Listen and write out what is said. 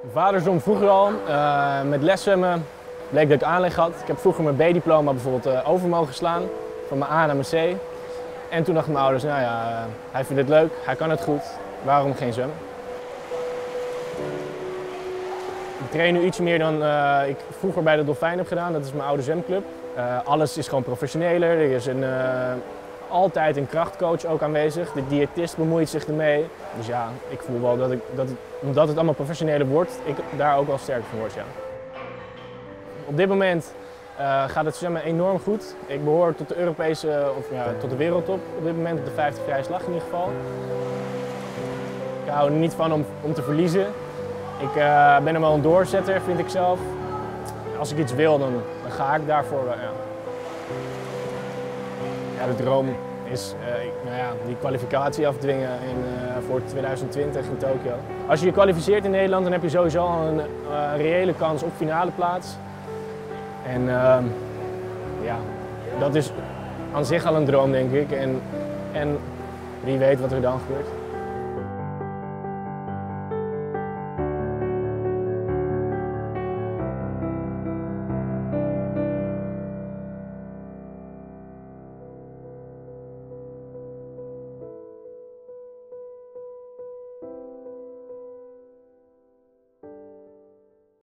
Mijn vader zwom vroeger al. Uh, met leszwemmen bleek dat ik aanleg had. Ik heb vroeger mijn B-diploma bijvoorbeeld uh, over mogen slaan. Van mijn A naar mijn C. En toen dachten mijn ouders, nou ja, uh, hij vindt het leuk, hij kan het goed. Waarom geen zwemmen? Ik train nu iets meer dan ik vroeger bij de Dolfijn heb gedaan. Dat is mijn oude zwemclub. alles is gewoon professioneler. Er is een, altijd een krachtcoach ook aanwezig. De diëtist bemoeit zich ermee. Dus ja, ik voel wel dat, ik, dat omdat het allemaal professioneler wordt, ik daar ook wel sterk van word. Ja. Op dit moment uh, gaat het zwemmen enorm goed. Ik behoor tot de Europese, of ja, tot de wereldtop op dit moment, op de 50 vrije slag in ieder geval. Ik hou er niet van om, om te verliezen. Ik uh, ben wel een doorzetter, vind ik zelf. Als ik iets wil, dan, dan ga ik daarvoor. Ja. Ja, de droom is uh, nou ja, die kwalificatie afdwingen in, uh, voor 2020 in Tokio. Als je je kwalificeert in Nederland, dan heb je sowieso al een uh, reële kans op finale plaats. En ehm, ja, dat is aan zich al een droom, denk ik. En, en wie weet wat er dan gebeurt.